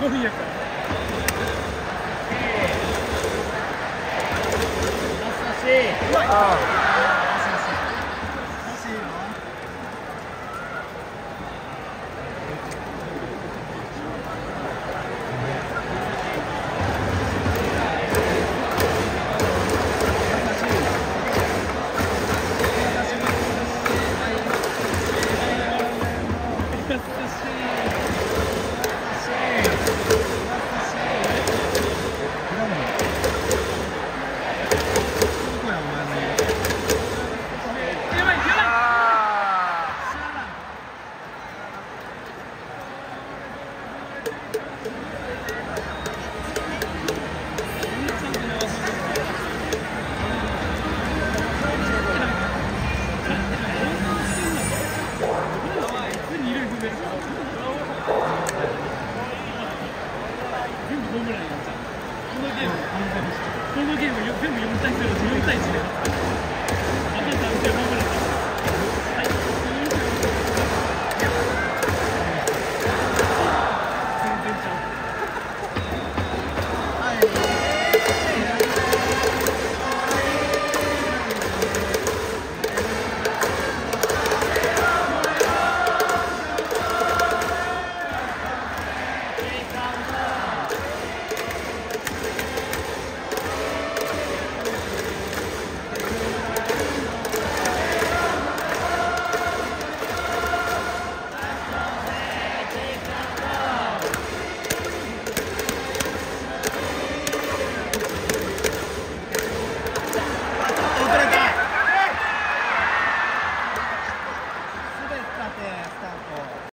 でもいやからああ